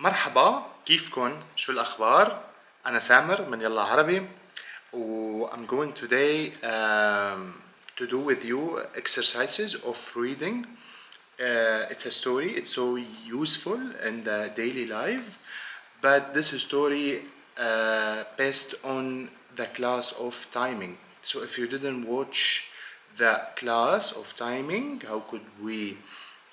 مرحبا كيفكن شو الأخبار أنا سامر من يلا عربي و I'm going today um, to do with you exercises of reading uh, it's a story it's so useful in the daily life but this story uh, based on the class of timing so if you didn't watch the class of timing how could we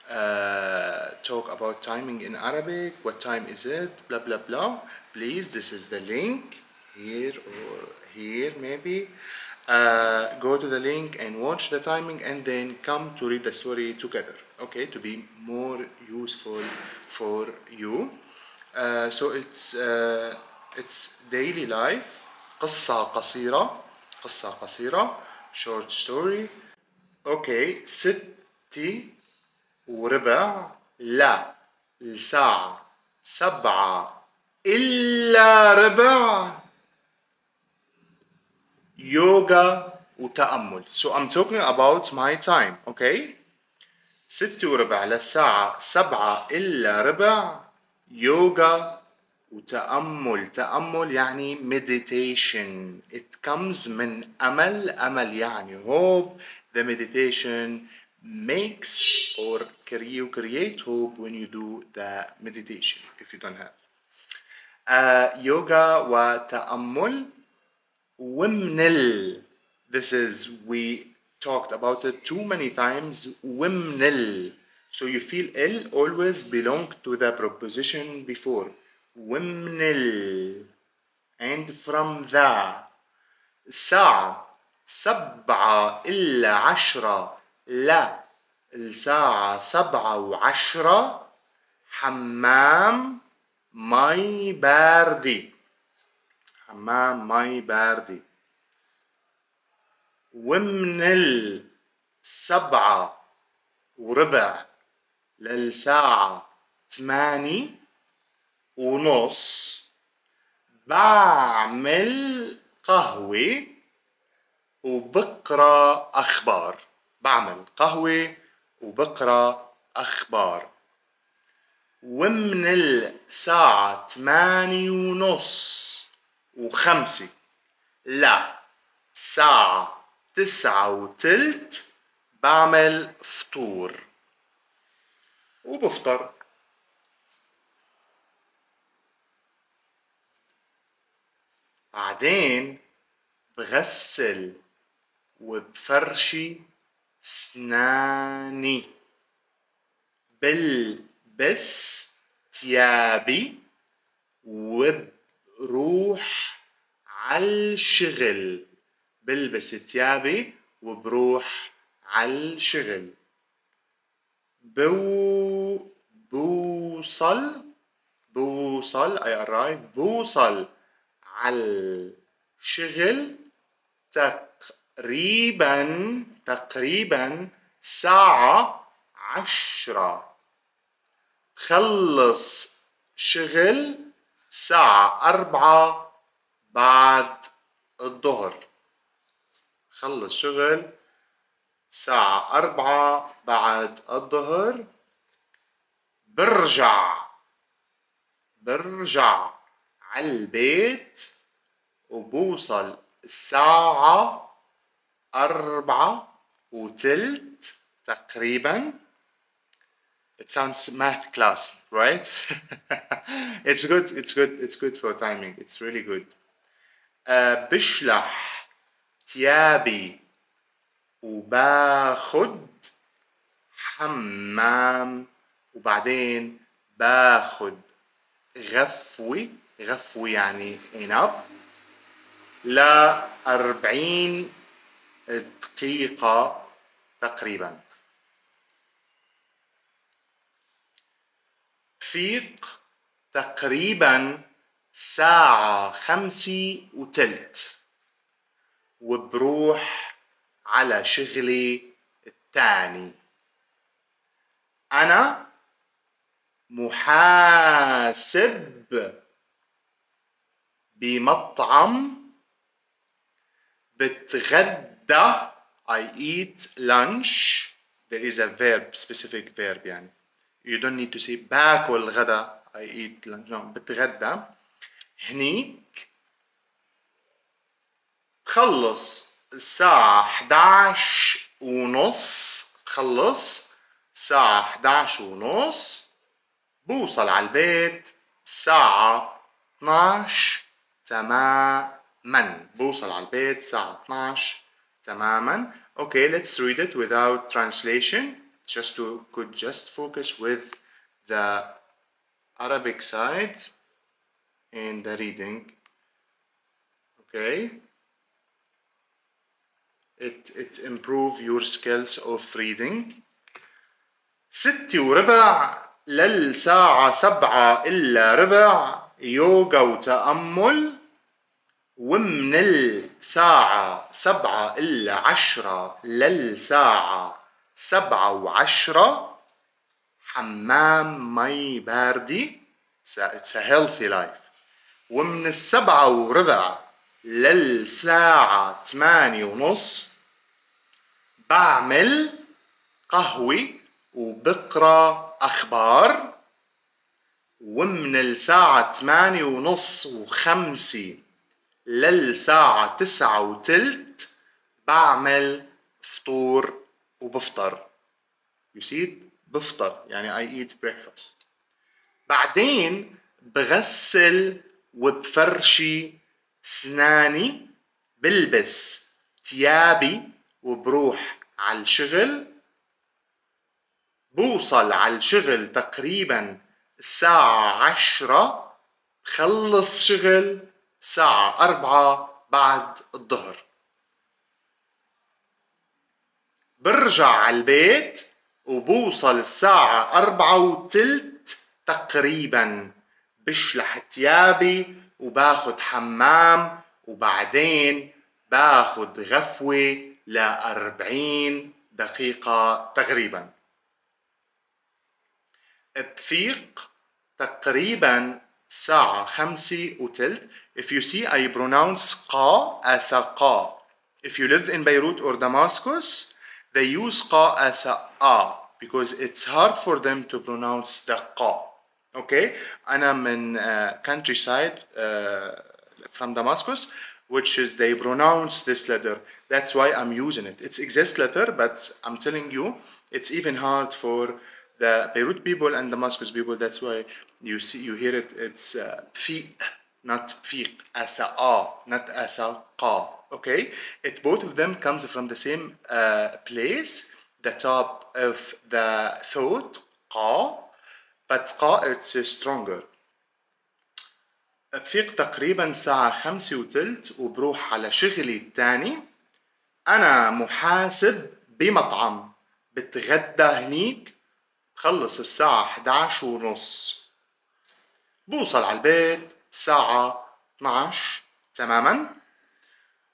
uh, talk about timing in Arabic, what time is it, blah blah blah. Please, this is the link here or here maybe. Uh, go to the link and watch the timing and then come to read the story together, okay, to be more useful for you. Uh, so it's uh, it's daily life قصة قصيرة قصة قصيرة short story okay ستي وربع لا الساعة سبعة إلا ربع. يوغا وتأمل. So I'm talking about my time okay ستة وربع للساعة سبعة إلا ربع. يوغا وتأمل. تأمل يعني meditation. It comes من أمل. أمل يعني hope. The meditation makes or you create hope when you do the meditation if you don't have uh, yoga وتأمل ومن ال this is we talked about it too many times ومن ال so you feel ال always belong to the preposition before ومن ال and from the الساعة سبعة إلا عشرة لا الساعة سبعة وعشرة حمام مي باردي. حمام مي باردي. ومن السبعة وربع للساعة ثماني ونص بعمل قهوة وبقرأ أخبار. بعمل قهوة وبقرأ أخبار. ومن الساعة ثمانية ونص وخمسة لا ساعة تسعة وتلت بعمل فطور. وبفطر. بعدين بغسل وبفرشي سناني بلبس تيابي وبروح عالشغل. بلبس تيابي وبروح عالشغل. بو بوصل بوصل I arrive. بوصل عالشغل تقريبا تقريبا ساعة عشرة. خلص شغل ساعة أربعة بعد الظهر. خلص شغل ساعة أربعة بعد الظهر. برجع برجع عالبيت وبوصل الساعة أربعة وتلت تقريبا It sounds math class, right? it's good, it's good, it's good for timing. It's really good. Uh, بشلح تيابي وباخد حمام وبعدين باخد غفوة غفوة يعني enough لأربعين دقيقة تقريبا. فيق تقريبا ساعة خمسة وتلت وبروح على شغلي التاني أنا محاسب بمطعم بتغدى I eat lunch. There is a verb specific verb يعني you don't need to say باكل غدا I eat lunch. No بتغدى. هنيك. بخلص الساعة 11 ونص. بخلص الساعة 11 ونص. بوصل على البيت. الساعة 12 تماما. بوصل على البيت. الساعة 12 تماما Okay, let's read it without translation just to could just focus with the Arabic side in the reading. Okay. It it improve your skills of reading. ستة وربع للساعة سبعة إلا ربع يوغا وتأمل ومن الساعة سبعة إلا عشرة للساعة سبعة وعشرة. حمام مي باردي. It's a healthy life. ومن السبعة وربع للساعة ثمانية ونص بعمل قهوة وبقرأ أخبار. ومن الساعة ثمانية ونص وخمسة للساعة تسعة وتلت بعمل فطور وبفطر. You see بفطر. يعني I eat breakfast. بعدين بغسل وبفرشي سناني بلبس تيابي وبروح على الشغل بوصل على الشغل تقريبا الساعة عشرة بخلص شغل الساعة أربعة بعد الظهر. برجع على البيت وبوصل الساعة أربعة وتلت تقريبا. بشلح تيابي وباخد حمام وبعدين باخد غفوة لأربعين دقيقة تقريبا. بفيق تقريبا الساعة خمسة وتلت If you see I pronounce قا as a قا If you live in Beirut or Damascus they use قا as a a because it's hard for them to pronounce the قا Okay أنا من uh, countryside uh, from Damascus which is they pronounce this letter that's why I'm using it it's exist letter but I'm telling you it's even hard for the Beirut people and Damascus people that's why you see you hear it it's uh, not fiq as a a not as a qa okay it both of them comes from the same uh, place the top of the throat qa but qa it's stronger بفيق تقريبا الساعة خمسة وتلت وبروح على شغلي الثاني أنا محاسب بمطعم بتغدى هنيك بخلص الساعة 11 ونص بوصل على البيت الساعة 12 تماما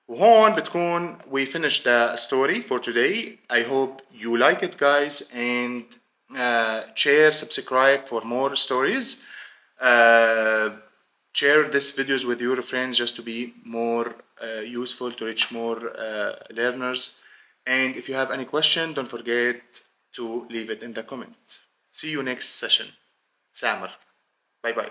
وهون بتكون we finish the story for today I hope you like it guys and uh, share subscribe for more stories uh, share these videos with your friends just to be more uh, useful to reach more uh, learners and if you have any question don't forget to leave it in the comment see you next session Samer bye bye